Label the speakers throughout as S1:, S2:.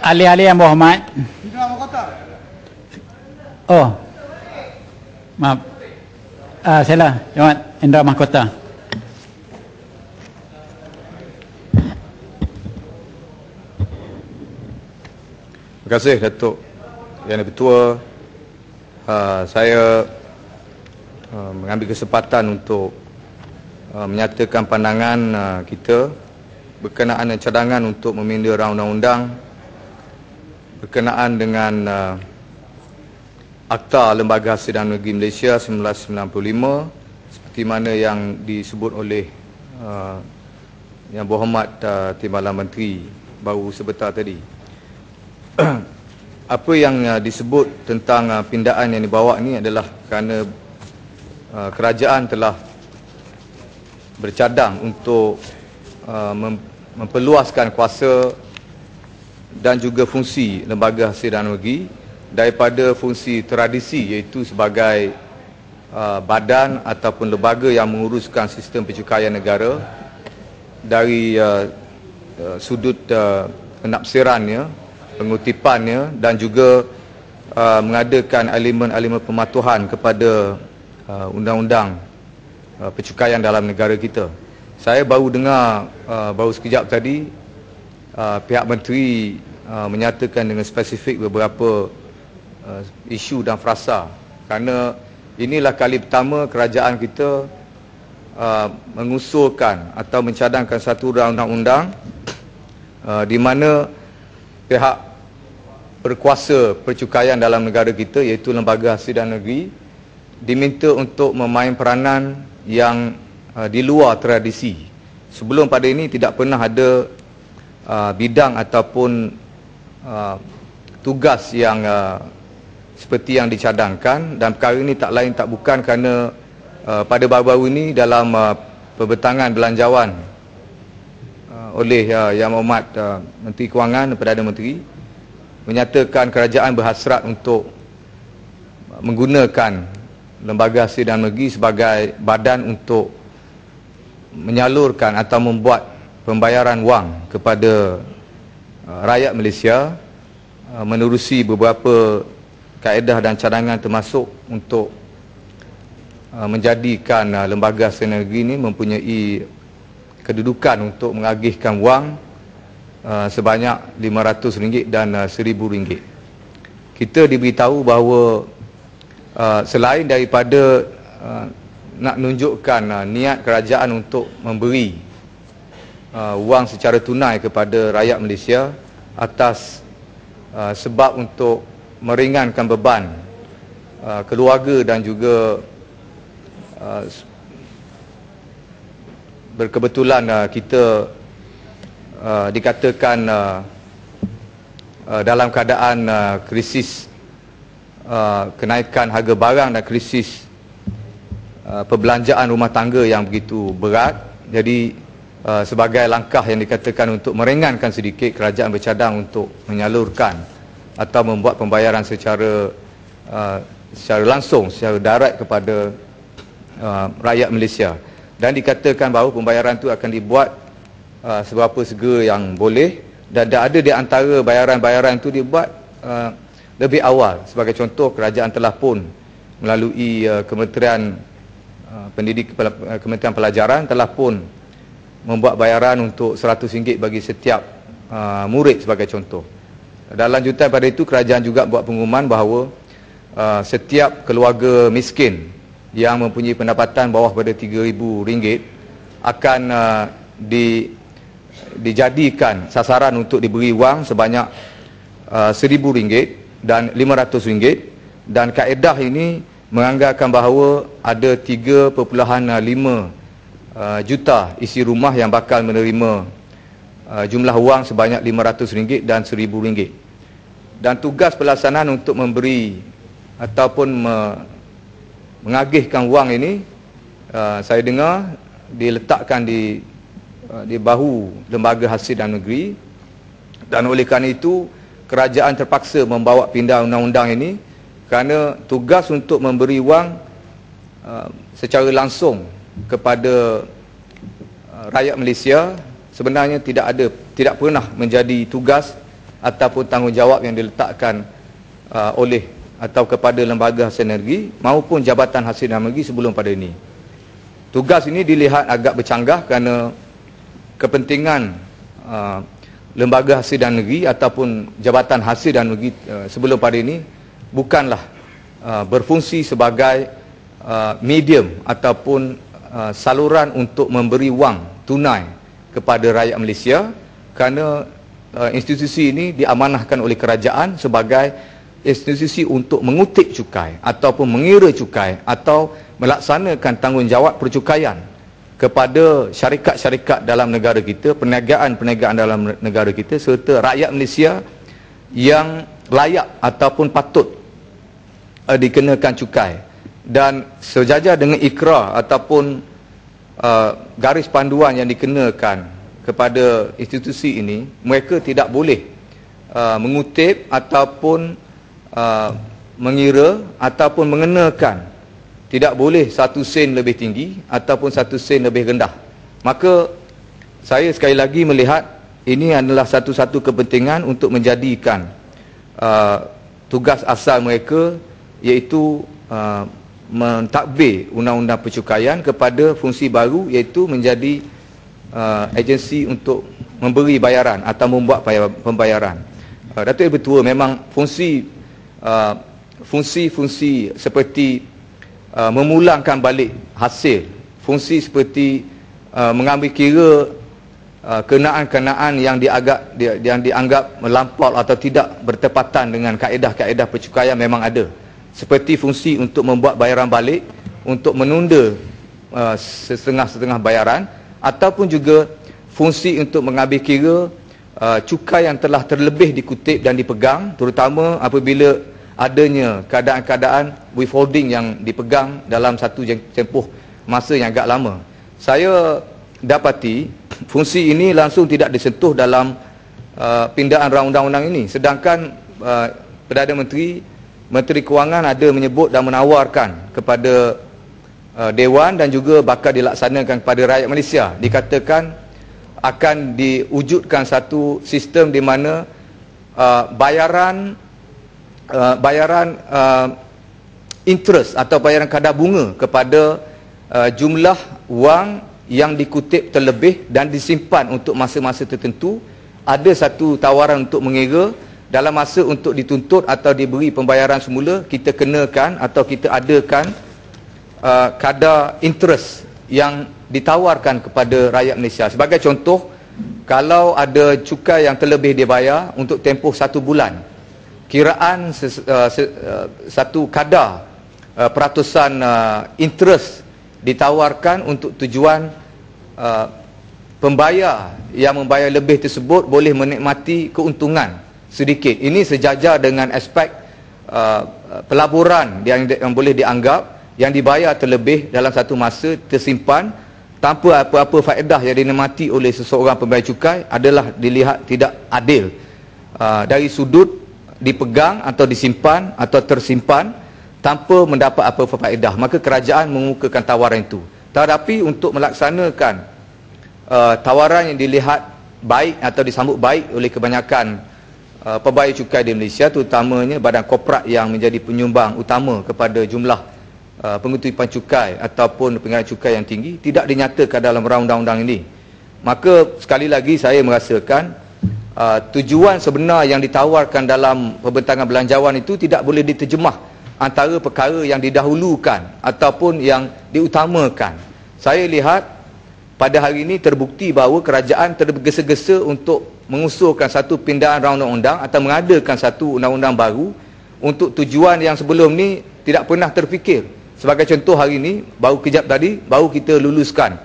S1: ahli-ahli yang berhormat. Oh. Maaf. Ah, salah. Jawab Indra Mahkota.
S2: Terima kasih Datuk Yang Ketua. Uh, saya uh, mengambil kesempatan untuk uh, menyatakan pandangan uh, kita berkenaan cadangan untuk meminda rang undang-undang berkenaan dengan uh, Akta Lembaga Hasil Negeri Malaysia 1995 seperti mana yang disebut oleh uh, Yang Berhormat uh, Timbalan Menteri baru sebentar tadi. Apa yang uh, disebut tentang uh, pindaan yang dibawa ni adalah kerana uh, kerajaan telah bercadang untuk uh, mem- memperluaskan kuasa dan juga fungsi lembaga hasil dan negeri daripada fungsi tradisi iaitu sebagai uh, badan ataupun lembaga yang menguruskan sistem pencukaian negara dari uh, uh, sudut uh, penafsirannya, pengutipannya dan juga uh, mengadakan elemen-elemen pematuhan kepada uh, undang-undang uh, pencukaian dalam negara kita. Saya baru dengar uh, baru sekejap tadi uh, pihak menteri uh, menyatakan dengan spesifik beberapa uh, isu dan frasa kerana inilah kali pertama kerajaan kita uh, mengusulkan atau mencadangkan satu undang-undang uh, di mana pihak berkuasa percukaian dalam negara kita iaitu Lembaga Hasil dan Negeri diminta untuk memain peranan yang uh, di luar tradisi. Sebelum pada ini tidak pernah ada uh, bidang ataupun uh, tugas yang uh, seperti yang dicadangkan. Dan perkara ini tak lain tak bukan kerana uh, pada baru-baru ini dalam uh, pembentangan belanjawan uh, oleh uh, Yang Amat uh, Menteri Kewangan Perdana Menteri menyatakan kerajaan berhasrat untuk menggunakan lembaga hasil dan negeri sebagai badan untuk menyalurkan atau membuat pembayaran wang kepada uh, rakyat Malaysia uh, menerusi beberapa kaedah dan cadangan termasuk untuk uh, menjadikan uh, lembaga sinergi ini mempunyai kedudukan untuk mengagihkan wang uh, sebanyak RM500 dan uh, RM1,000. Kita diberitahu bahawa uh, selain daripada uh, nak menunjukkan uh, niat kerajaan untuk memberi uh, wang secara tunai kepada rakyat Malaysia atas uh, sebab untuk meringankan beban uh, keluarga dan juga uh, berkebetulan uh, kita uh, dikatakan uh, uh, dalam keadaan uh, krisis uh, kenaikan harga barang dan krisis Uh, perbelanjaan rumah tangga yang begitu berat. Jadi uh, sebagai langkah yang dikatakan untuk meringankan sedikit kerajaan bercadang untuk menyalurkan atau membuat pembayaran secara uh, secara langsung secara darat kepada uh, rakyat Malaysia. Dan dikatakan bahawa pembayaran itu akan dibuat uh, seberapa segera yang boleh dan ada di antara bayaran-bayaran itu dibuat uh, lebih awal. Sebagai contoh kerajaan telah pun melalui uh, Kementerian Ah, pendidik ah, Kementerian Pelajaran telah pun membuat bayaran untuk RM100 bagi setiap uh, murid sebagai contoh. Dan lanjutan pada itu kerajaan juga buat pengumuman bahawa uh, setiap keluarga miskin yang mempunyai pendapatan bawah pada RM3,000 akan uh, di, dijadikan sasaran untuk diberi wang sebanyak uh, RM1,000 dan RM500 dan kaedah ini menganggarkan bahawa ada 3.5 uh, juta isi rumah yang bakal menerima uh, jumlah wang sebanyak RM500 dan RM1,000. Dan tugas pelaksanaan untuk memberi ataupun me, mengagihkan wang ini uh, saya dengar diletakkan di uh, di bahu lembaga hasil dan negeri dan oleh kerana itu kerajaan terpaksa membawa pindah undang-undang ini kerana tugas untuk memberi wang uh, secara langsung kepada uh, rakyat Malaysia sebenarnya tidak ada tidak pernah menjadi tugas ataupun tanggungjawab yang diletakkan uh, oleh atau kepada lembaga hasil energi maupun jabatan hasil energi sebelum pada ini. Tugas ini dilihat agak bercanggah kerana kepentingan uh, lembaga hasil dan negeri ataupun jabatan hasil dan negeri uh, sebelum pada ini bukanlah uh, berfungsi sebagai uh, medium ataupun uh, saluran untuk memberi wang tunai kepada rakyat Malaysia kerana uh, institusi ini diamanahkan oleh kerajaan sebagai institusi untuk mengutip cukai ataupun mengira cukai atau melaksanakan tanggungjawab percukaian kepada syarikat-syarikat dalam negara kita, perniagaan-perniagaan dalam negara kita serta rakyat Malaysia yang layak ataupun patut uh, dikenakan cukai dan sejajar dengan ikrar ataupun uh, garis panduan yang dikenakan kepada institusi ini mereka tidak boleh uh, mengutip ataupun uh, mengira ataupun mengenakan tidak boleh satu sen lebih tinggi ataupun satu sen lebih rendah. Maka saya sekali lagi melihat ini adalah satu-satu kepentingan untuk menjadikan uh, tugas asal mereka iaitu uh, mentadbir undang-undang percukaian kepada fungsi baru iaitu menjadi uh, agensi untuk memberi bayaran atau membuat pembayaran. Uh, Datuk Ibu Tua memang fungsi uh, fungsi-fungsi seperti uh, memulangkan balik hasil fungsi seperti uh, mengambil kira uh, kenaan-kenaan yang diagak yang dianggap melampau atau tidak bertepatan dengan kaedah-kaedah percukaian memang ada seperti fungsi untuk membuat bayaran balik untuk menunda uh, setengah-setengah bayaran ataupun juga fungsi untuk mengambil kira uh, cukai yang telah terlebih dikutip dan dipegang terutama apabila adanya keadaan-keadaan withholding yang dipegang dalam satu tempoh masa yang agak lama. Saya dapati fungsi ini langsung tidak disentuh dalam uh, pindaan undang-undang ini. Sedangkan uh, Perdana Menteri, Menteri Kewangan ada menyebut dan menawarkan kepada uh, Dewan dan juga bakal dilaksanakan kepada rakyat Malaysia. Dikatakan akan diwujudkan satu sistem di mana uh, bayaran uh, bayaran uh, interest atau bayaran kadar bunga kepada uh, jumlah wang yang dikutip terlebih dan disimpan untuk masa-masa tertentu ada satu tawaran untuk mengira dalam masa untuk dituntut atau diberi pembayaran semula kita kenakan atau kita adakan uh, kadar interest yang ditawarkan kepada rakyat Malaysia. Sebagai contoh kalau ada cukai yang terlebih dibayar untuk tempoh satu bulan kiraan ses, uh, se, uh, satu kadar uh, peratusan uh, interest ditawarkan untuk tujuan uh, pembayar. Yang membayar lebih tersebut boleh menikmati keuntungan sedikit. Ini sejajar dengan aspek uh, pelaburan yang, yang boleh dianggap yang dibayar terlebih dalam satu masa tersimpan tanpa apa-apa faedah yang dinikmati oleh seseorang pembayar cukai adalah dilihat tidak adil. Uh, dari sudut dipegang atau disimpan atau tersimpan tanpa mendapat apa faedah maka kerajaan mengukakan tawaran itu tetapi untuk melaksanakan uh, tawaran yang dilihat baik atau disambut baik oleh kebanyakan uh, pembayar cukai di Malaysia terutamanya badan korporat yang menjadi penyumbang utama kepada jumlah uh, pengutipan cukai ataupun penggunaan cukai yang tinggi tidak dinyatakan dalam undang-undang ini maka sekali lagi saya merasakan uh, tujuan sebenar yang ditawarkan dalam pembentangan belanjawan itu tidak boleh diterjemah antara perkara yang didahulukan ataupun yang diutamakan. Saya lihat pada hari ini terbukti bahawa kerajaan tergesa-gesa untuk mengusulkan satu pindaan undang-undang atau mengadakan satu undang-undang baru untuk tujuan yang sebelum ni tidak pernah terfikir. Sebagai contoh hari ini, baru kejap tadi, baru kita luluskan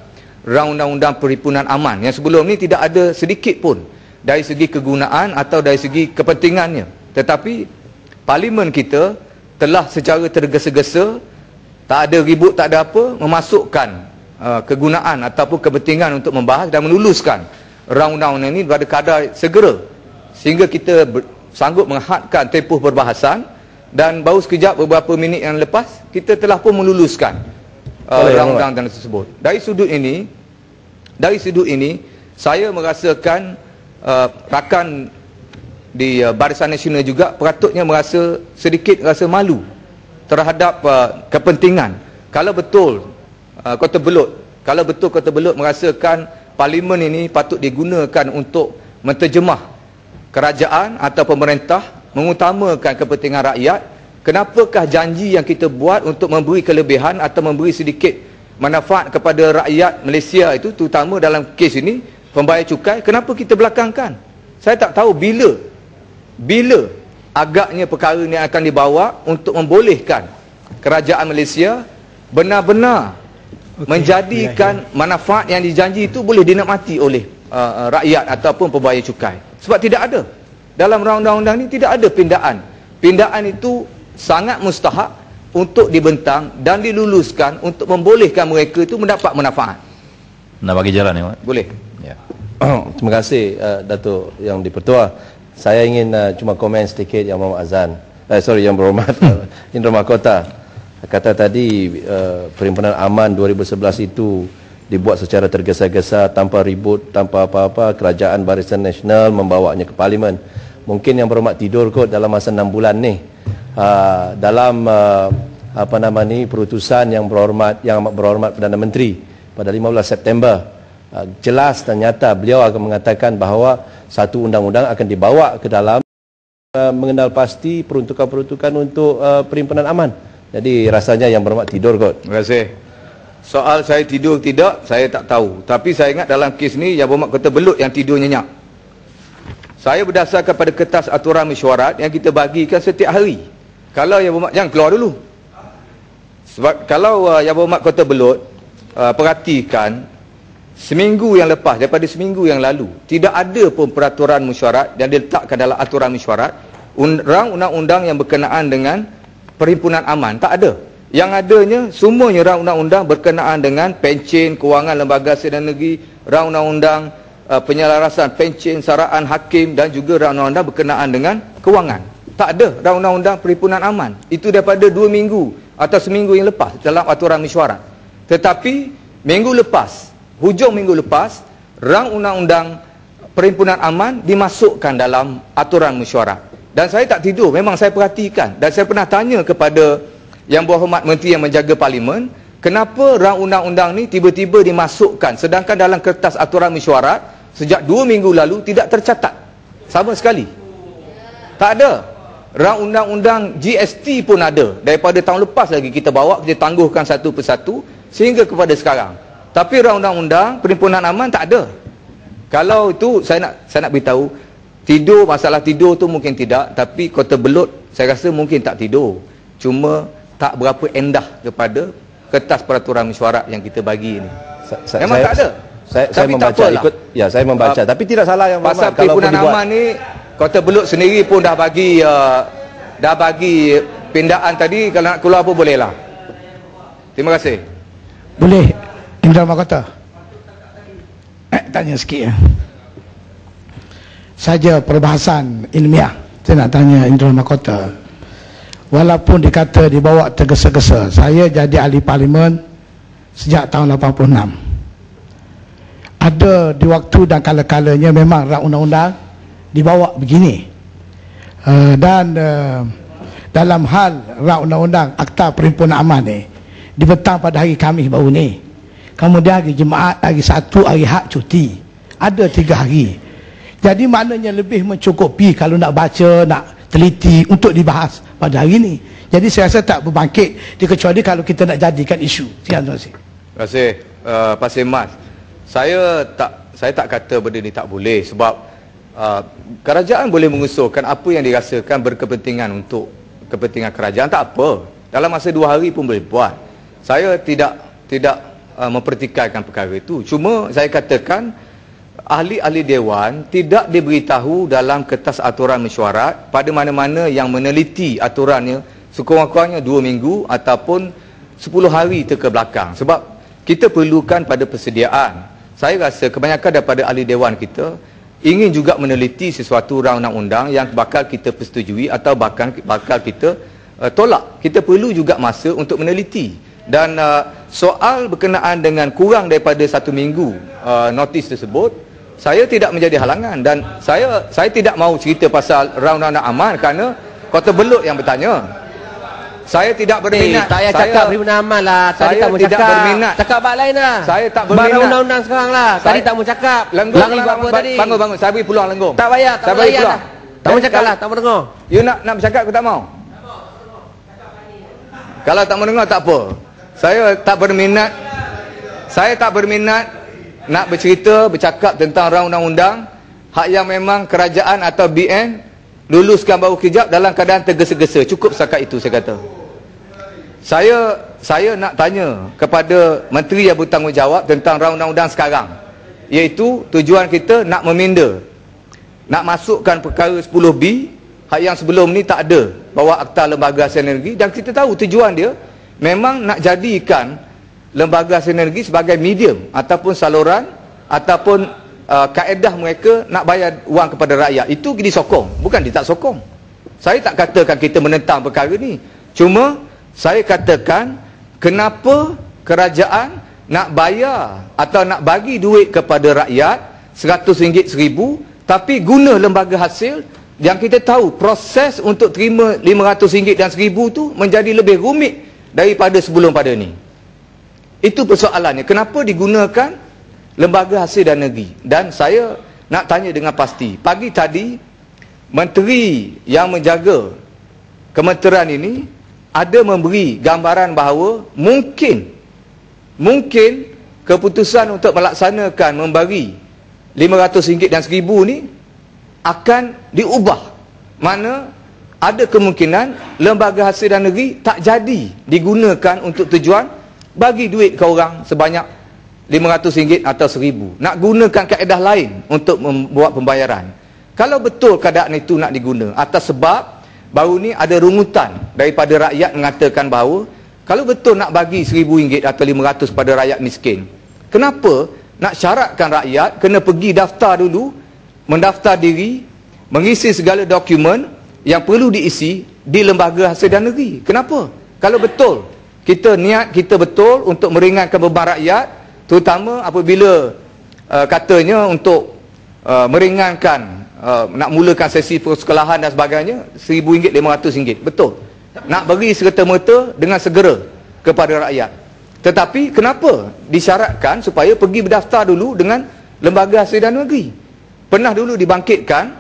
S2: undang-undang perhimpunan aman yang sebelum ni tidak ada sedikit pun dari segi kegunaan atau dari segi kepentingannya. Tetapi parlimen kita telah secara tergesa-gesa tak ada ribut tak ada apa memasukkan uh, kegunaan ataupun kepentingan untuk membahas dan meluluskan undang-undang ini pada kadar segera sehingga kita sanggup menghadkan tempoh perbahasan dan baru sekejap beberapa minit yang lepas kita telah pun meluluskan uh, undang-undang tersebut. Dari sudut ini dari sudut ini saya merasakan uh, rakan di uh, Barisan Nasional juga patutnya merasa sedikit rasa malu terhadap uh, kepentingan. Kalau betul uh, Kota Belut, kalau betul Kota Belut merasakan parlimen ini patut digunakan untuk menterjemah kerajaan atau pemerintah mengutamakan kepentingan rakyat, kenapakah janji yang kita buat untuk memberi kelebihan atau memberi sedikit manfaat kepada rakyat Malaysia itu terutama dalam kes ini pembayar cukai, kenapa kita belakangkan? Saya tak tahu bila bila agaknya perkara ini akan dibawa untuk membolehkan kerajaan Malaysia benar-benar okay. menjadikan ya, ya. manfaat yang dijanji itu boleh dinikmati oleh uh, uh, rakyat ataupun pembayar cukai. Sebab tidak ada. Dalam undang-undang ini tidak ada pindaan. Pindaan itu sangat mustahak untuk dibentang dan diluluskan untuk membolehkan mereka itu mendapat manfaat.
S3: Nak bagi jalan ya,
S2: Boleh.
S4: Ya. Terima kasih uh, Datuk yang dipertua. Saya ingin uh, cuma komen sedikit yang Muhammad Azan. Eh, sorry yang berhormat uh, Indra Mahkota. Kata tadi uh, Perhimpunan Aman 2011 itu dibuat secara tergesa-gesa tanpa ribut, tanpa apa-apa. Kerajaan Barisan Nasional membawanya ke Parlimen. Mungkin yang berhormat tidur kot dalam masa 6 bulan ni. Uh, dalam uh, apa nama ni perutusan yang berhormat yang amat berhormat Perdana Menteri pada 15 September uh, jelas dan nyata beliau akan mengatakan bahawa satu undang-undang akan dibawa ke dalam uh, mengenal pasti peruntukan-peruntukan untuk uh, perhimpunan aman. Jadi rasanya yang berhormat tidur kot.
S2: Terima kasih. Soal saya tidur tidak, saya tak tahu. Tapi saya ingat dalam kes ni yang berhormat kata belut yang tidur nyenyak. Saya berdasarkan pada kertas aturan mesyuarat yang kita bagikan setiap hari. Kalau yang berhormat, jangan keluar dulu. Sebab kalau uh, yang berhormat kota belut, uh, perhatikan Seminggu yang lepas, daripada seminggu yang lalu, tidak ada pun peraturan mesyuarat yang diletakkan dalam aturan mesyuarat, undang-undang yang berkenaan dengan perhimpunan aman. Tak ada. Yang adanya, semuanya rang undang-undang berkenaan dengan pencen, kewangan lembaga sedang negeri, rang undang-undang uh, penyelarasan pencen, saraan hakim dan juga rang undang-undang berkenaan dengan kewangan. Tak ada rang undang-undang perhimpunan aman. Itu daripada dua minggu atau seminggu yang lepas dalam aturan mesyuarat. Tetapi, minggu lepas, hujung minggu lepas rang undang-undang perhimpunan aman dimasukkan dalam aturan mesyuarat dan saya tak tidur. Memang saya perhatikan. Dan saya pernah tanya kepada yang berhormat menteri yang menjaga parlimen kenapa rang undang-undang ni tiba-tiba dimasukkan sedangkan dalam kertas aturan mesyuarat sejak dua minggu lalu tidak tercatat? Sama sekali. Tak ada. Rang undang-undang GST pun ada. Daripada tahun lepas lagi kita bawa kita tangguhkan satu persatu sehingga kepada sekarang. Tapi undang-undang perhimpunan aman tak ada. Kalau itu saya nak saya nak beritahu tidur masalah tidur tu mungkin tidak tapi kota belut saya rasa mungkin tak tidur. Cuma tak berapa endah kepada kertas peraturan mesyuarat yang kita bagi ini. Sa Memang saya, tak ada.
S4: Saya, saya membaca ikut ya saya membaca uh, tapi tidak salah yang
S2: pasal perhimpunan aman ni kota belut sendiri pun dah bagi uh, dah bagi pindaan tadi kalau nak keluar pun boleh lah. Terima kasih.
S5: Boleh Indra Mahkota eh, tanya sikit ya saja perbahasan ilmiah saya nak tanya Indra Mahkota walaupun dikata dibawa tergesa-gesa saya jadi ahli parlimen sejak tahun 86 ada di waktu dan kala-kalanya memang rak undang-undang dibawa begini uh, dan uh, dalam hal rak undang-undang akta perhimpunan aman ni dibentang pada hari Khamis baru ni kemudian hari Jumaat, hari Sabtu, hari Hak cuti. Ada tiga hari. Jadi maknanya lebih mencukupi kalau nak baca, nak teliti untuk dibahas pada hari ini. Jadi saya rasa tak berbangkit dikecuali kalau kita nak jadikan isu. Sekian terima kasih.
S2: Terima kasih uh, Pasir Mas. Saya tak saya tak kata benda ni tak boleh sebab uh, kerajaan boleh mengusulkan apa yang dirasakan berkepentingan untuk kepentingan kerajaan tak apa. Dalam masa dua hari pun boleh buat. Saya tidak tidak uh, mempertikaikan perkara itu. Cuma saya katakan ahli-ahli dewan tidak diberitahu dalam kertas aturan mesyuarat pada mana-mana yang meneliti aturannya sekurang-kurangnya dua minggu ataupun sepuluh hari ke belakang. Sebab kita perlukan pada persediaan. Saya rasa kebanyakan daripada ahli dewan kita ingin juga meneliti sesuatu undang-undang yang bakal kita persetujui atau bahkan bakal kita uh, tolak. Kita perlu juga masa untuk meneliti dan uh, soal berkenaan dengan kurang daripada satu minggu uh, notis tersebut saya tidak menjadi halangan dan saya saya tidak mahu cerita pasal undang-undang aman kerana Kota Belud yang bertanya. Saya tidak berminat.
S6: Eh, tak payah
S2: saya,
S6: cakap aman lah. Tadi
S2: saya
S6: tak mau
S2: tidak
S6: cakap.
S2: berminat.
S6: Cakap bab lain lah.
S2: Saya tak berminat.
S6: undang-undang sekarang lah. Tadi tak mau cakap.
S2: Lenggung
S6: Lari buat apa tadi?
S2: Bangun bangun. Saya beri peluang lenggung.
S6: Tak payah. Tak
S2: Saya
S6: mau
S2: beri
S6: layan
S2: peluang.
S6: lah. Tak mau cakap lah. Tak mau dengar.
S2: You nak nak bercakap ke tak mau? Kalau tak mau dengar tak apa. Saya tak berminat. Saya tak berminat nak bercerita, bercakap tentang rang undang-undang hak yang memang kerajaan atau BN luluskan baru kejap dalam keadaan tergesa-gesa. Cukup setakat itu saya kata. Saya saya nak tanya kepada menteri yang bertanggungjawab tentang rang undang-undang sekarang. Iaitu tujuan kita nak meminda. Nak masukkan perkara 10B hak yang sebelum ni tak ada bawa akta lembaga sinergi dan kita tahu tujuan dia memang nak jadikan lembaga sinergi sebagai medium ataupun saluran ataupun uh, kaedah mereka nak bayar wang kepada rakyat. Itu disokong bukan dia tak sokong. Saya tak katakan kita menentang perkara ni. Cuma saya katakan kenapa kerajaan nak bayar atau nak bagi duit kepada rakyat RM100 RM1000 tapi guna lembaga hasil yang kita tahu proses untuk terima RM500 dan RM1000 tu menjadi lebih rumit daripada sebelum pada ni itu persoalannya. Kenapa digunakan lembaga hasil dan negeri? Dan saya nak tanya dengan pasti. Pagi tadi, menteri yang menjaga kementerian ini ada memberi gambaran bahawa mungkin mungkin keputusan untuk melaksanakan memberi RM500 dan RM1000 ni akan diubah. Mana ada kemungkinan lembaga hasil dan negeri tak jadi digunakan untuk tujuan bagi duit ke orang sebanyak RM500 atau RM1,000. Nak gunakan kaedah lain untuk membuat pembayaran. Kalau betul keadaan itu nak diguna atas sebab baru ni ada rungutan daripada rakyat mengatakan bahawa kalau betul nak bagi RM1,000 atau RM500 kepada rakyat miskin, kenapa nak syaratkan rakyat kena pergi daftar dulu, mendaftar diri, mengisi segala dokumen yang perlu diisi di lembaga hasil dan negeri. Kenapa? Kalau betul kita niat kita betul untuk meringankan beban rakyat, terutama apabila uh, katanya untuk uh, meringankan uh, nak mulakan sesi persekolahan dan sebagainya RM1,000 RM500 betul. Nak beri serta-merta dengan segera kepada rakyat. Tetapi kenapa disyaratkan supaya pergi berdaftar dulu dengan lembaga hasil dan negeri? Pernah dulu dibangkitkan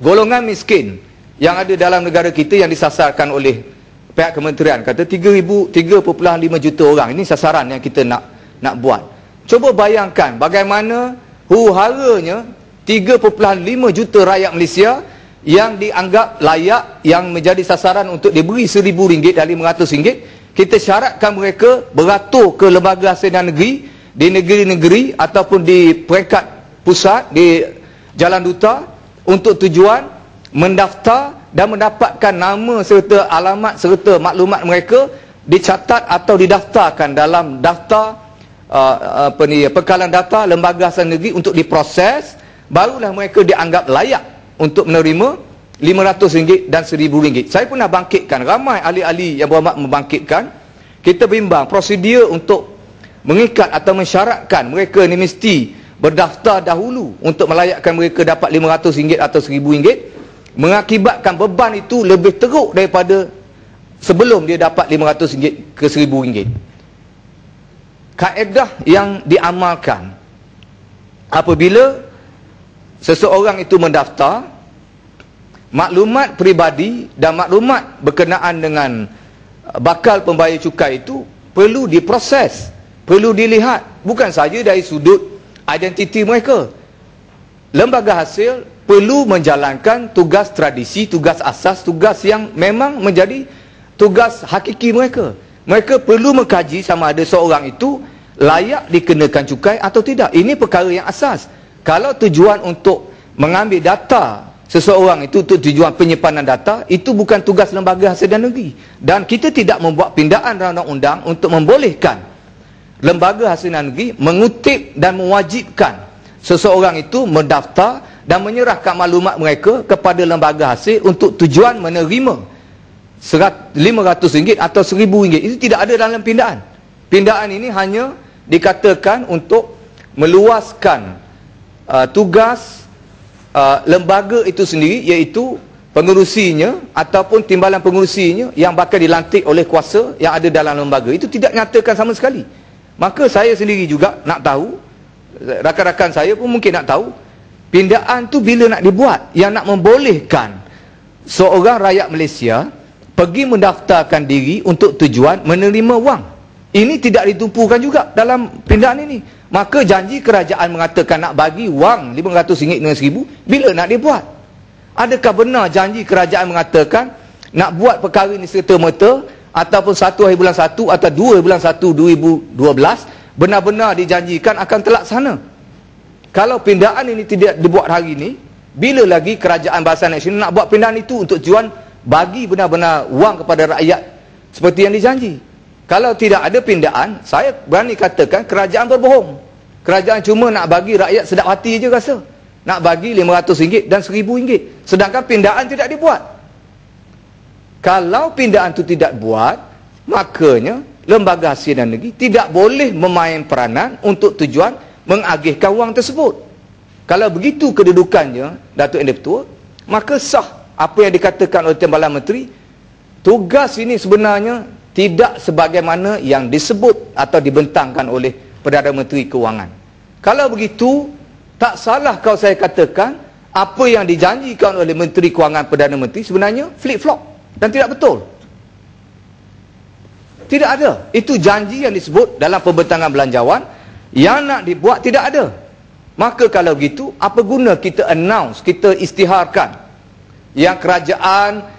S2: golongan miskin yang ada dalam negara kita yang disasarkan oleh pihak kementerian kata 3,000 3.5 juta orang. Ini sasaran yang kita nak nak buat. Cuba bayangkan bagaimana huru-haranya 3.5 juta rakyat Malaysia yang dianggap layak yang menjadi sasaran untuk diberi RM1,000 dan RM500 kita syaratkan mereka beratur ke lembaga hasil dan negeri di negeri-negeri ataupun di peringkat pusat di jalan duta untuk tujuan mendaftar dan mendapatkan nama serta alamat serta maklumat mereka dicatat atau didaftarkan dalam daftar uh, apa ni pekalan data lembaga hasil negeri untuk diproses barulah mereka dianggap layak untuk menerima RM500 dan RM1,000. Saya pernah bangkitkan, ramai ahli-ahli yang berhormat membangkitkan. Kita bimbang prosedur untuk mengikat atau mensyaratkan mereka ni mesti berdaftar dahulu untuk melayakkan mereka dapat RM500 atau RM1,000 mengakibatkan beban itu lebih teruk daripada sebelum dia dapat RM500 ke RM1,000. Kaedah yang diamalkan apabila seseorang itu mendaftar maklumat peribadi dan maklumat berkenaan dengan bakal pembayar cukai itu perlu diproses, perlu dilihat bukan saja dari sudut identiti mereka. Lembaga hasil perlu menjalankan tugas tradisi, tugas asas, tugas yang memang menjadi tugas hakiki mereka. Mereka perlu mengkaji sama ada seorang itu layak dikenakan cukai atau tidak. Ini perkara yang asas. Kalau tujuan untuk mengambil data seseorang itu untuk tujuan penyimpanan data, itu bukan tugas lembaga hasil dan negeri. Dan kita tidak membuat pindaan undang-undang untuk membolehkan lembaga hasil dan negeri mengutip dan mewajibkan seseorang itu mendaftar dan menyerahkan maklumat mereka kepada lembaga hasil untuk tujuan menerima RM500 atau RM1,000. Itu tidak ada dalam pindaan. Pindaan ini hanya dikatakan untuk meluaskan uh, tugas uh, lembaga itu sendiri iaitu pengurusinya ataupun timbalan pengurusinya yang bakal dilantik oleh kuasa yang ada dalam lembaga itu tidak nyatakan sama sekali maka saya sendiri juga nak tahu rakan-rakan saya pun mungkin nak tahu pindaan tu bila nak dibuat? Yang nak membolehkan seorang rakyat Malaysia pergi mendaftarkan diri untuk tujuan menerima wang. Ini tidak ditumpukan juga dalam pindaan ini. Maka janji kerajaan mengatakan nak bagi wang RM500 dengan RM1,000 bila nak dibuat? Adakah benar janji kerajaan mengatakan nak buat perkara ini serta-merta ataupun 1 hari bulan 1 atau 2 hari bulan 1 2012 benar-benar dijanjikan akan terlaksana kalau pindaan ini tidak dibuat hari ini bila lagi kerajaan bahasa nasional nak buat pindaan itu untuk tujuan bagi benar-benar wang kepada rakyat seperti yang dijanji. Kalau tidak ada pindaan saya berani katakan kerajaan berbohong. Kerajaan cuma nak bagi rakyat sedap hati je rasa. Nak bagi RM500 dan RM1,000 sedangkan pindaan tidak dibuat. Kalau pindaan itu tidak buat makanya lembaga hasil dan negeri tidak boleh memain peranan untuk tujuan mengagihkan wang tersebut kalau begitu kedudukannya Datuk Yang Ketua maka sah apa yang dikatakan oleh Timbalan Menteri tugas ini sebenarnya tidak sebagaimana yang disebut atau dibentangkan oleh Perdana Menteri Keuangan. Kalau begitu, tak salah kalau saya katakan apa yang dijanjikan oleh Menteri Keuangan Perdana Menteri sebenarnya flip-flop dan tidak betul. Tidak ada. Itu janji yang disebut dalam pembentangan belanjawan yang nak dibuat tidak ada. Maka kalau begitu, apa guna kita announce, kita istiharkan yang kerajaan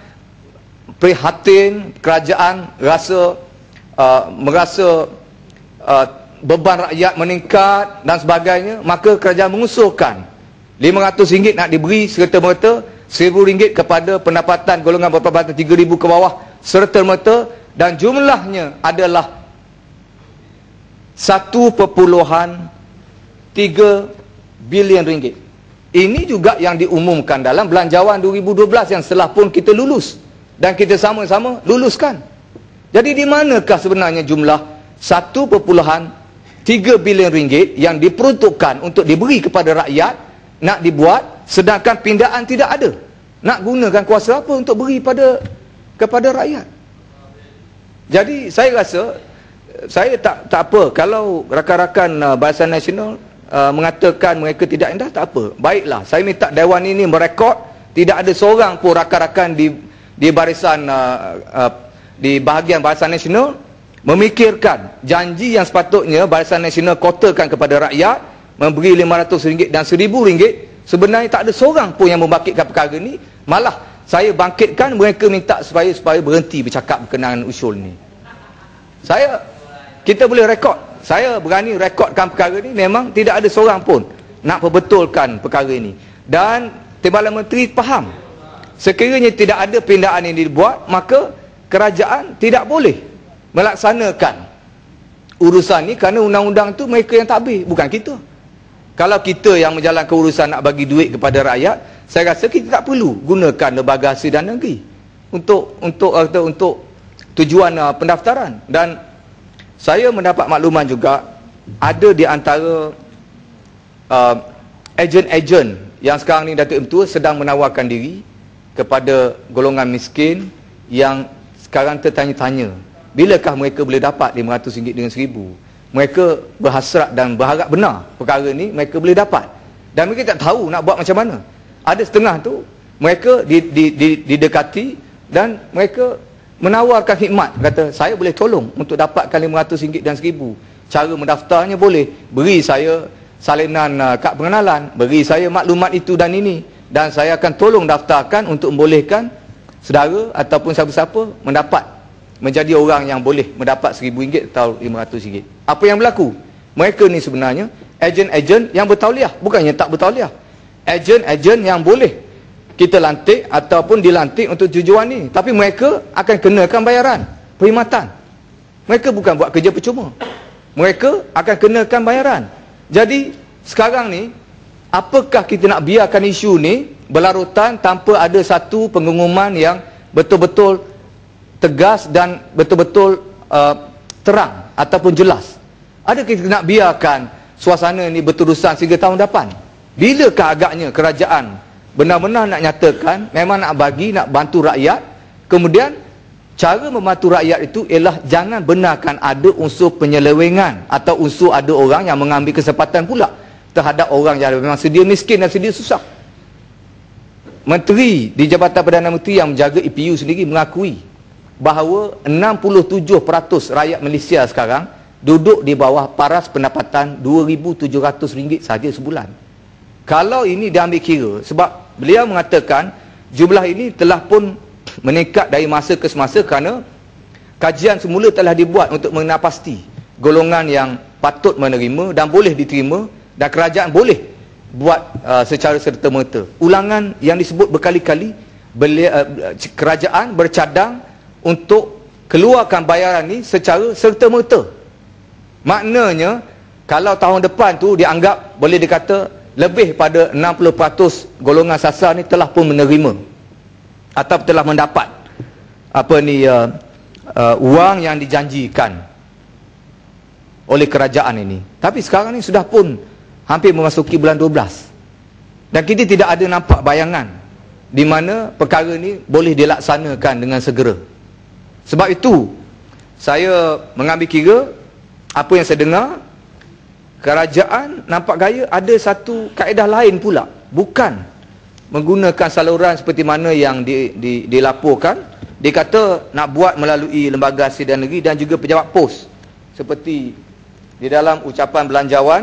S2: prihatin kerajaan rasa uh, merasa uh, beban rakyat meningkat dan sebagainya maka kerajaan mengusulkan RM500 nak diberi serta-merta RM1,000 kepada pendapatan golongan berpendapatan RM3,000 ke bawah serta-merta dan jumlahnya adalah 1.3 bilion ringgit ini juga yang diumumkan dalam belanjawan 2012 yang setelah pun kita lulus dan kita sama-sama luluskan. Jadi di manakah sebenarnya jumlah 1.3 bilion ringgit yang diperuntukkan untuk diberi kepada rakyat nak dibuat sedangkan pindaan tidak ada. Nak gunakan kuasa apa untuk beri pada kepada rakyat? Jadi saya rasa saya tak tak apa. Kalau rakan-rakan uh, Barisan Nasional uh, mengatakan mereka tidak indah tak apa. Baiklah, saya minta dewan ini merekod. Tidak ada seorang pun rakan-rakan di di barisan uh, uh, di bahagian barisan nasional memikirkan janji yang sepatutnya barisan nasional kotakan kepada rakyat memberi RM500 dan RM1000 sebenarnya tak ada seorang pun yang membangkitkan perkara ini. Malah saya bangkitkan mereka minta supaya supaya berhenti bercakap berkenaan usul ini saya kita boleh rekod. Saya berani rekodkan perkara ini memang tidak ada seorang pun nak perbetulkan perkara ini dan Timbalan Menteri faham sekiranya tidak ada pindaan ini dibuat maka kerajaan tidak boleh melaksanakan urusan ni kerana undang-undang tu mereka yang tabih bukan kita. Kalau kita yang menjalankan urusan nak bagi duit kepada rakyat saya rasa kita tak perlu gunakan lembaga hasil dan negeri untuk untuk atau untuk tujuan uh, pendaftaran. Dan saya mendapat makluman juga ada di antara uh, ejen-ejen yang sekarang ni Datuk Imtua sedang menawarkan diri kepada golongan miskin yang sekarang tertanya-tanya bilakah mereka boleh dapat RM500 dengan RM1,000 mereka berhasrat dan berharap benar perkara ni mereka boleh dapat. Dan mereka tak tahu nak buat macam mana ada setengah tu mereka didekati dan mereka menawarkan khidmat kata saya boleh tolong untuk dapatkan RM500 dan RM1,000 cara mendaftarnya boleh beri saya salinan uh, kad pengenalan beri saya maklumat itu dan ini dan saya akan tolong daftarkan untuk membolehkan saudara ataupun siapa-siapa mendapat menjadi orang yang boleh mendapat RM1,000 atau RM500. Apa yang berlaku? Mereka ni sebenarnya ejen-ejen yang bertauliah, bukannya tak bertauliah. Ejen-ejen yang boleh kita lantik ataupun dilantik untuk tujuan ni, tapi mereka akan kenakan bayaran, perkhidmatan. Mereka bukan buat kerja percuma. Mereka akan kenakan bayaran. Jadi sekarang ni apakah kita nak biarkan isu ni berlarutan tanpa ada satu pengumuman yang betul-betul tegas dan betul-betul uh, terang ataupun jelas adakah kita nak biarkan suasana ini berterusan sehingga tahun depan Bilakah agaknya kerajaan benar-benar nak nyatakan memang nak bagi nak bantu rakyat kemudian cara membantu rakyat itu ialah jangan benarkan ada unsur penyelewengan atau unsur ada orang yang mengambil kesempatan pula terhadap orang yang memang sedia miskin dan sedia susah. Menteri di Jabatan Perdana Menteri yang menjaga EPU sendiri mengakui bahawa 67% rakyat Malaysia sekarang duduk di bawah paras pendapatan RM2,700 saja sebulan. Kalau ini diambil kira, sebab beliau mengatakan jumlah ini telah pun meningkat dari masa ke semasa kerana kajian semula telah dibuat untuk mengenal pasti golongan yang patut menerima dan boleh diterima dan kerajaan boleh buat uh, secara serta-merta. Ulangan yang disebut berkali-kali, uh, kerajaan bercadang untuk keluarkan bayaran ni secara serta-merta. Maknanya kalau tahun depan tu dianggap boleh dikata lebih pada 60% golongan sasar ni telah pun menerima atau telah mendapat apa ni uh, uh, wang yang dijanjikan oleh kerajaan ini. Tapi sekarang ni sudah pun hampir memasuki bulan 12. Dan kita tidak ada nampak bayangan di mana perkara ni boleh dilaksanakan dengan segera. Sebab itu saya mengambil kira apa yang saya dengar kerajaan nampak gaya ada satu kaedah lain pula. Bukan menggunakan saluran seperti mana yang di, di, dilaporkan. Dia kata nak buat melalui lembaga hasil dan negeri dan juga pejabat pos. Seperti di dalam ucapan belanjawan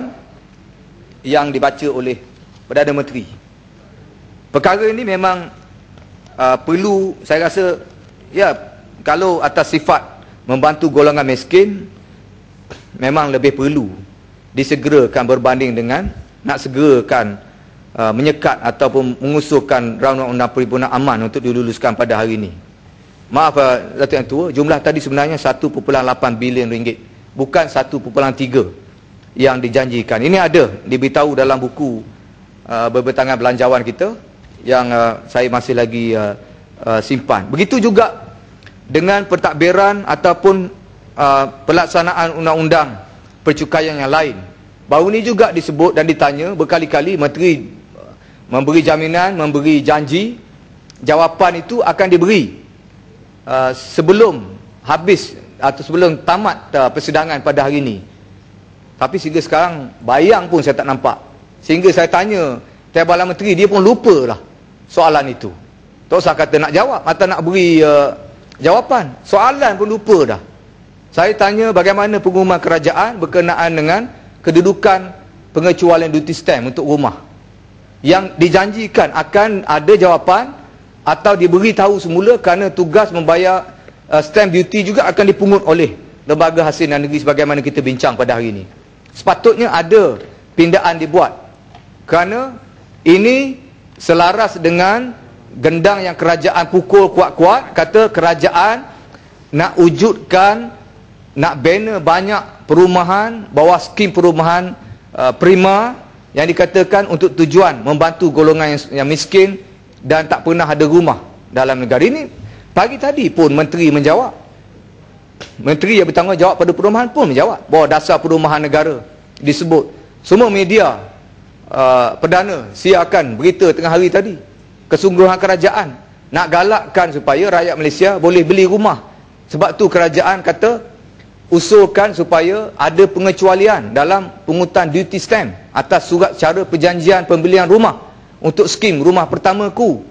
S2: yang dibaca oleh Perdana Menteri. Perkara ini memang uh, perlu saya rasa ya kalau atas sifat membantu golongan miskin memang lebih perlu disegerakan berbanding dengan nak segerakan uh, menyekat ataupun mengusulkan undang-undang perhimpunan aman untuk diluluskan pada hari ini. Maaf uh, Datuk Yang Tua, jumlah tadi sebenarnya 1.8 bilion ringgit, bukan 1.3 yang dijanjikan. Ini ada diberitahu dalam buku uh, berbetangan belanjawan kita yang uh, saya masih lagi uh, uh, simpan. Begitu juga dengan pentadbiran ataupun uh, pelaksanaan undang-undang percukaian yang lain. Baru ni juga disebut dan ditanya berkali-kali menteri uh, memberi jaminan, memberi janji jawapan itu akan diberi uh, sebelum habis atau sebelum tamat uh, persidangan pada hari ini. Tapi sehingga sekarang bayang pun saya tak nampak. Sehingga saya tanya Timbalan Menteri dia pun lupa lah soalan itu. Tak usah kata nak jawab atau nak beri uh, jawapan. Soalan pun lupa dah. Saya tanya bagaimana pengumuman kerajaan berkenaan dengan kedudukan pengecualian duty stamp untuk rumah. Yang dijanjikan akan ada jawapan atau diberi tahu semula kerana tugas membayar uh, stamp duty juga akan dipungut oleh lembaga hasil dan negeri sebagaimana kita bincang pada hari ini. Sepatutnya ada pindaan dibuat. Kerana ini selaras dengan gendang yang kerajaan pukul kuat-kuat kata kerajaan nak wujudkan nak bina banyak perumahan bawah skim perumahan uh, prima yang dikatakan untuk tujuan membantu golongan yang, yang miskin dan tak pernah ada rumah dalam negara ini. Pagi tadi pun menteri menjawab. Menteri yang bertanggungjawab pada perumahan pun menjawab bahawa dasar perumahan negara disebut. Semua media uh, perdana siarkan berita tengah hari tadi. Kesungguhan kerajaan nak galakkan supaya rakyat Malaysia boleh beli rumah. Sebab tu kerajaan kata usulkan supaya ada pengecualian dalam pungutan duty stamp atas surat cara perjanjian pembelian rumah untuk skim rumah pertamaku.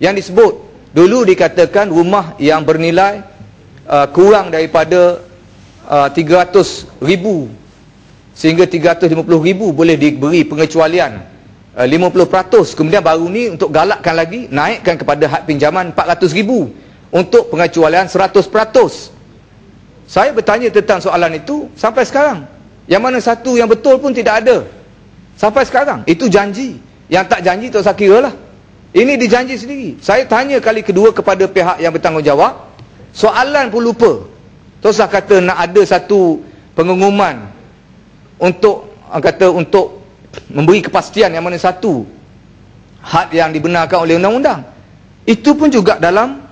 S2: Yang disebut dulu dikatakan rumah yang bernilai uh, kurang daripada uh, 300 ribu. Sehingga 350 ribu boleh diberi pengecualian 50% eh, kemudian baru ni untuk galakkan lagi naikkan kepada had pinjaman 400 ribu untuk pengecualian 100% saya bertanya tentang soalan itu sampai sekarang. Yang mana satu yang betul pun tidak ada. Sampai sekarang. Itu janji. Yang tak janji tak usah kira lah ini dijanji sendiri. Saya tanya kali kedua kepada pihak yang bertanggungjawab soalan pun lupa. Tak usah kata nak ada satu pengumuman untuk kata untuk memberi kepastian yang mana satu had yang dibenarkan oleh undang-undang. Itu pun juga dalam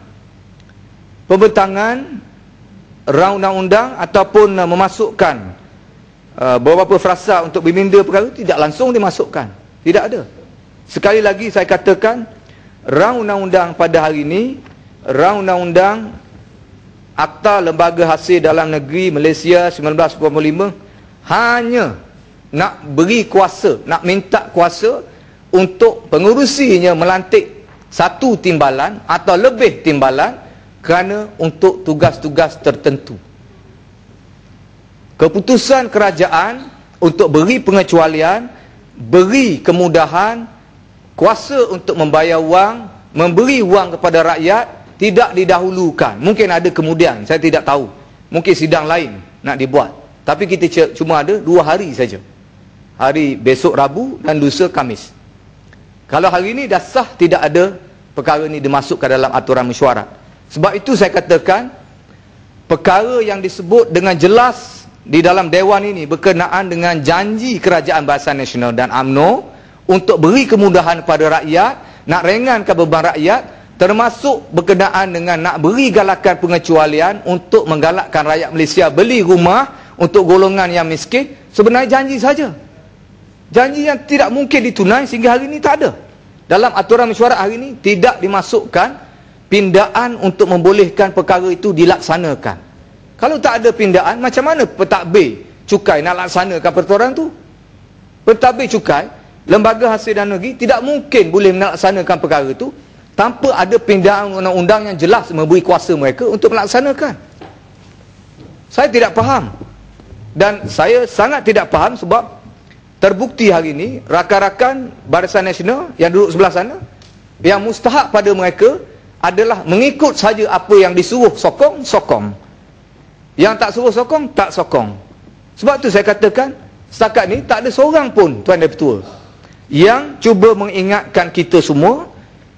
S2: pembentangan rang undang-undang ataupun uh, memasukkan uh, beberapa frasa untuk bimbinda perkara tidak langsung dimasukkan. Tidak ada. Sekali lagi saya katakan rang undang-undang pada hari ini rang undang-undang Akta Lembaga Hasil Dalam Negeri Malaysia 1995 hanya nak beri kuasa, nak minta kuasa untuk pengurusinya melantik satu timbalan atau lebih timbalan kerana untuk tugas-tugas tertentu. Keputusan kerajaan untuk beri pengecualian, beri kemudahan, kuasa untuk membayar wang, memberi wang kepada rakyat tidak didahulukan. Mungkin ada kemudian, saya tidak tahu. Mungkin sidang lain nak dibuat. Tapi kita cuma ada dua hari saja. Hari besok Rabu dan lusa Kamis. Kalau hari ini dah sah tidak ada perkara ini dimasukkan dalam aturan mesyuarat. Sebab itu saya katakan perkara yang disebut dengan jelas di dalam dewan ini berkenaan dengan janji kerajaan Barisan Nasional dan AMNO untuk beri kemudahan kepada rakyat, nak ringankan beban rakyat, termasuk berkenaan dengan nak beri galakan pengecualian untuk menggalakkan rakyat Malaysia beli rumah untuk golongan yang miskin, sebenarnya janji saja. Janji yang tidak mungkin ditunai sehingga hari ini tak ada. Dalam aturan mesyuarat hari ini tidak dimasukkan pindaan untuk membolehkan perkara itu dilaksanakan. Kalau tak ada pindaan, macam mana pentadbir cukai nak laksanakan peraturan tu? Pentadbir cukai lembaga hasil dan negeri tidak mungkin boleh melaksanakan perkara itu tanpa ada pindaan undang-undang yang jelas memberi kuasa mereka untuk melaksanakan. Saya tidak faham. Dan saya sangat tidak faham sebab terbukti hari ini rakan-rakan Barisan Nasional yang duduk sebelah sana yang mustahak pada mereka adalah mengikut saja apa yang disuruh sokong, sokong. Yang tak suruh sokong, tak sokong. Sebab tu saya katakan setakat ni tak ada seorang pun Tuan Deputua yang cuba mengingatkan kita semua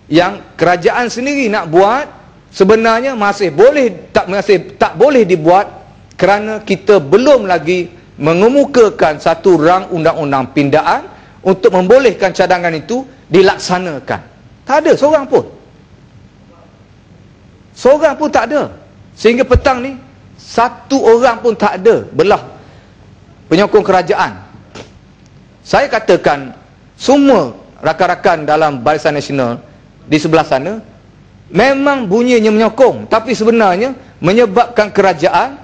S2: yang kerajaan sendiri nak buat sebenarnya masih boleh tak masih tak boleh dibuat kerana kita belum lagi mengemukakan satu rang undang-undang pindaan untuk membolehkan cadangan itu dilaksanakan. Tak ada seorang pun. Seorang pun tak ada. Sehingga petang ni satu orang pun tak ada belah penyokong kerajaan. Saya katakan semua rakan-rakan dalam Barisan Nasional di sebelah sana memang bunyinya menyokong tapi sebenarnya menyebabkan kerajaan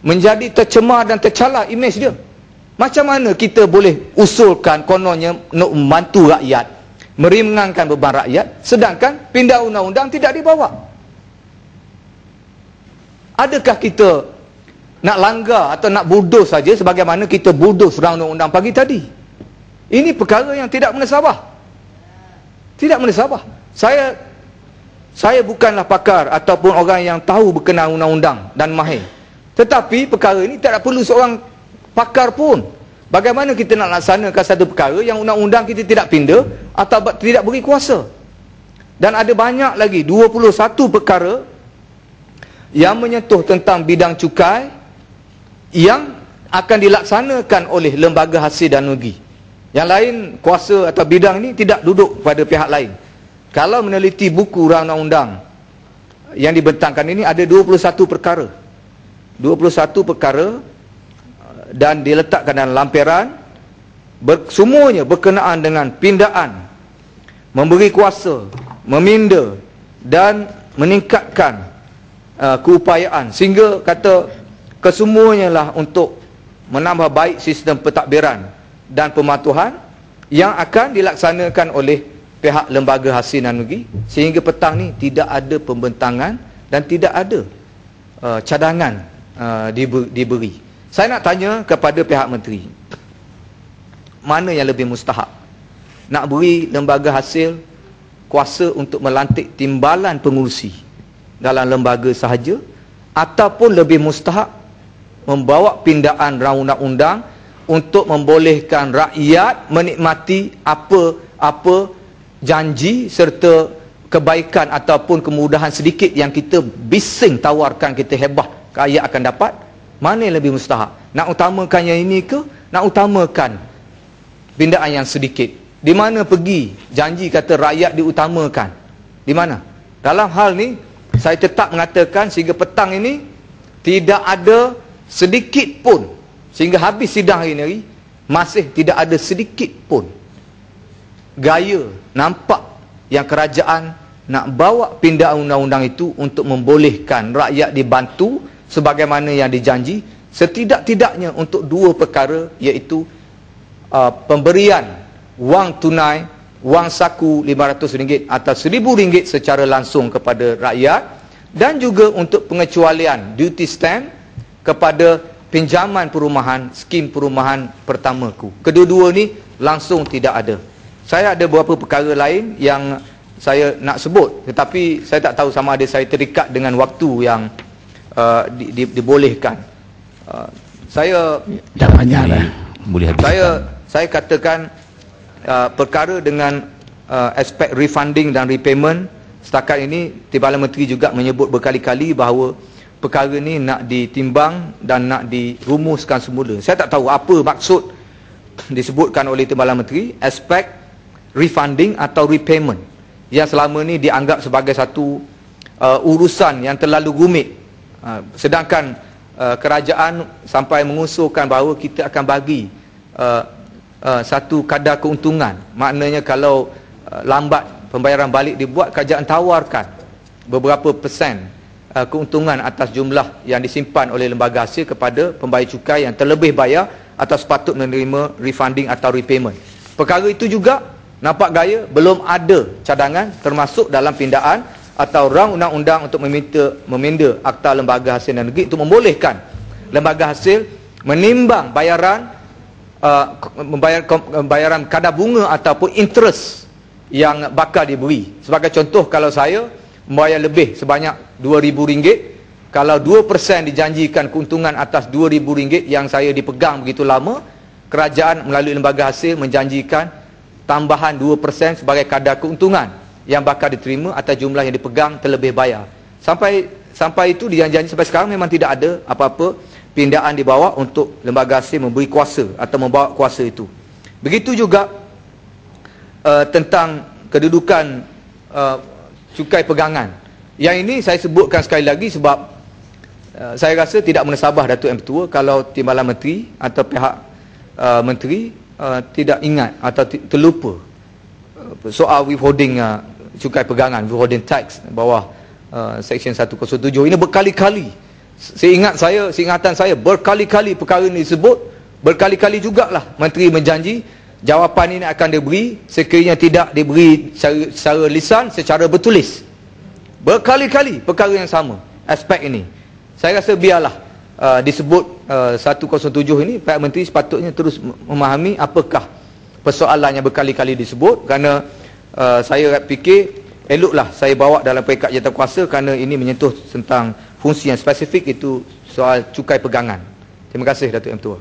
S2: menjadi tercemar dan tercalar imej dia macam mana kita boleh usulkan kononnya nak membantu rakyat meringankan beban rakyat sedangkan pindah undang-undang tidak dibawa adakah kita nak langgar atau nak bulldoze saja sebagaimana kita bulldoze undang-undang pagi tadi ini perkara yang tidak menasabah. Tidak menasabah. Saya saya bukanlah pakar ataupun orang yang tahu berkenaan undang-undang dan mahir. Tetapi perkara ini tidak perlu seorang pakar pun. Bagaimana kita nak laksanakan satu perkara yang undang-undang kita tidak pindah atau tidak beri kuasa. Dan ada banyak lagi 21 perkara yang menyentuh tentang bidang cukai yang akan dilaksanakan oleh lembaga hasil dan negeri. Yang lain kuasa atau bidang ini tidak duduk pada pihak lain. Kalau meneliti buku undang-undang yang dibentangkan ini ada 21 perkara. 21 perkara dan diletakkan dalam lampiran ber, semuanya berkenaan dengan pindaan memberi kuasa, meminda dan meningkatkan uh, keupayaan sehingga kata kesemuanya lah untuk menambah baik sistem pentadbiran dan pematuhan yang akan dilaksanakan oleh pihak lembaga hasil negeri sehingga petang ni tidak ada pembentangan dan tidak ada uh, cadangan uh, diberi. Saya nak tanya kepada pihak menteri. Mana yang lebih mustahak? Nak beri lembaga hasil kuasa untuk melantik timbalan pengurusi dalam lembaga sahaja ataupun lebih mustahak membawa pindaan undang-undang untuk membolehkan rakyat menikmati apa-apa janji serta kebaikan ataupun kemudahan sedikit yang kita bising tawarkan kita hebat rakyat akan dapat mana yang lebih mustahak? Nak utamakan yang ini ke? Nak utamakan pindaan yang sedikit. Di mana pergi? Janji kata rakyat diutamakan. Di mana? Dalam hal ni saya tetap mengatakan sehingga petang ini tidak ada sedikit pun Sehingga habis sidang hari ini masih tidak ada sedikit pun gaya nampak yang kerajaan nak bawa pindaan undang-undang itu untuk membolehkan rakyat dibantu sebagaimana yang dijanji setidak-tidaknya untuk dua perkara iaitu uh, pemberian wang tunai wang saku RM500 atau RM1,000 secara langsung kepada rakyat dan juga untuk pengecualian duty stamp kepada pinjaman perumahan, skim perumahan pertamaku. Kedua-dua ni langsung tidak ada. Saya ada beberapa perkara lain yang saya nak sebut tetapi saya tak tahu sama ada saya terikat dengan waktu yang uh, di, di, dibolehkan. Uh, saya
S5: Dah banyak dah.
S3: Boleh habis.
S2: saya saya katakan uh, perkara dengan uh, aspek refunding dan repayment setakat ini Timbalan Menteri juga menyebut berkali-kali bahawa perkara ni nak ditimbang dan nak dirumuskan semula. Saya tak tahu apa maksud disebutkan oleh Timbalan Menteri aspek refunding atau repayment yang selama ni dianggap sebagai satu uh, urusan yang terlalu rumit. Uh, sedangkan uh, kerajaan sampai mengusulkan bahawa kita akan bagi uh, uh, satu kadar keuntungan. Maknanya kalau uh, lambat pembayaran balik dibuat, kerajaan tawarkan beberapa persen uh, keuntungan atas jumlah yang disimpan oleh lembaga hasil kepada pembayar cukai yang terlebih bayar atau sepatut menerima refunding atau repayment. Perkara itu juga nampak gaya belum ada cadangan termasuk dalam pindaan atau rang undang-undang untuk meminta memenda akta lembaga hasil dan negeri untuk membolehkan lembaga hasil menimbang bayaran uh, membayar bayaran kadar bunga ataupun interest yang bakal diberi. Sebagai contoh kalau saya membayar lebih sebanyak RM2,000 kalau 2% dijanjikan keuntungan atas RM2,000 yang saya dipegang begitu lama kerajaan melalui lembaga hasil menjanjikan tambahan 2% sebagai kadar keuntungan yang bakal diterima atas jumlah yang dipegang terlebih bayar. Sampai sampai itu dijanji sampai sekarang memang tidak ada apa-apa pindaan dibawa untuk lembaga hasil memberi kuasa atau membawa kuasa itu. Begitu juga uh, tentang kedudukan uh, cukai pegangan. Yang ini saya sebutkan sekali lagi sebab uh, saya rasa tidak menasabah Datuk M Tua kalau Timbalan Menteri atau pihak uh, menteri uh, tidak ingat atau terlupa uh, soal withholding uh, cukai pegangan withholding tax bawah uh, section 107 ini berkali-kali seingat saya seingatan saya berkali-kali perkara ini disebut berkali-kali jugalah menteri menjanji jawapan ini akan diberi sekiranya tidak diberi secara, secara lisan secara bertulis. Berkali-kali perkara yang sama aspek ini. Saya rasa biarlah uh, disebut uh, 107 ini Pihak Menteri sepatutnya terus memahami apakah persoalan yang berkali-kali disebut. Kerana uh, saya fikir eloklah saya bawa dalam peringkat jawatankuasa kerana ini menyentuh tentang fungsi yang spesifik itu soal cukai pegangan. Terima kasih Datuk M. Tua.